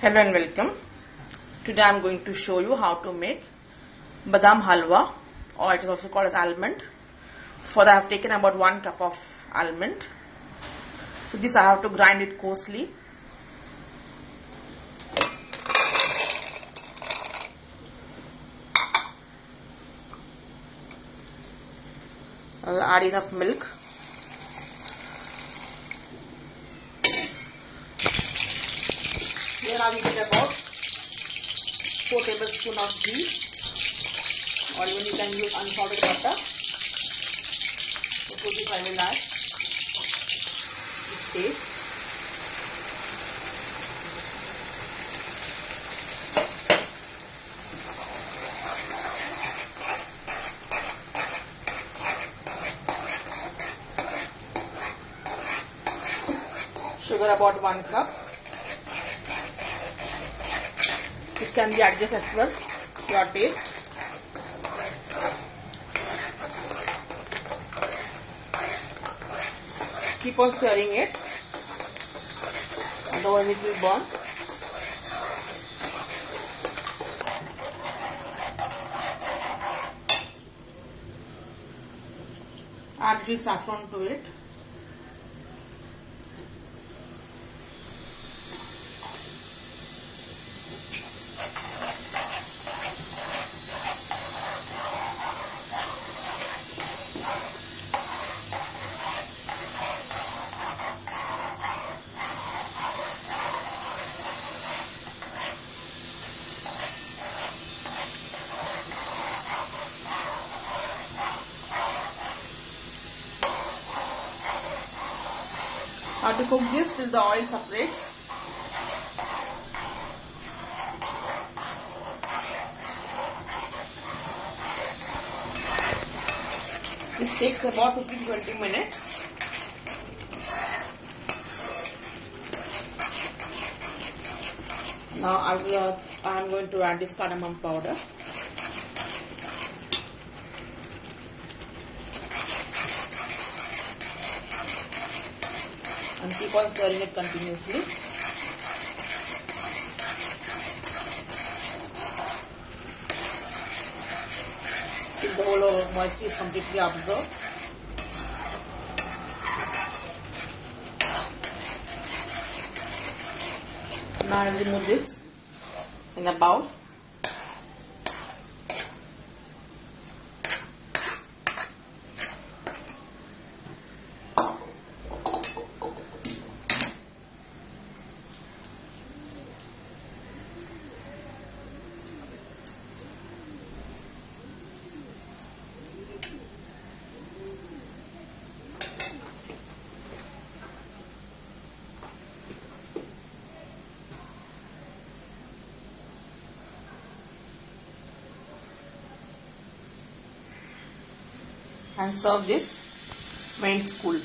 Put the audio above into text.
Hello and welcome. Today I am going to show you how to make badam halwa or it is also called as almond. For that I have taken about 1 cup of almond. So this I have to grind it coarsely. I'll add enough milk. Here I will get about 4 tablespoons of ghee or even you can use unsalted butter. So to this I will add this paste. Sugar about 1 cup. Can be adjusted as well your taste. Keep on stirring it, otherwise it will burn. Add little saffron to it. How to cook this till the oil separates. This takes about 15-20 minutes. Now I will, uh, I am going to add this cardamom powder. And keep on stirring it continuously. Till the whole moisture is completely absorbed. Now I remove this in a bowl. And serve this main school.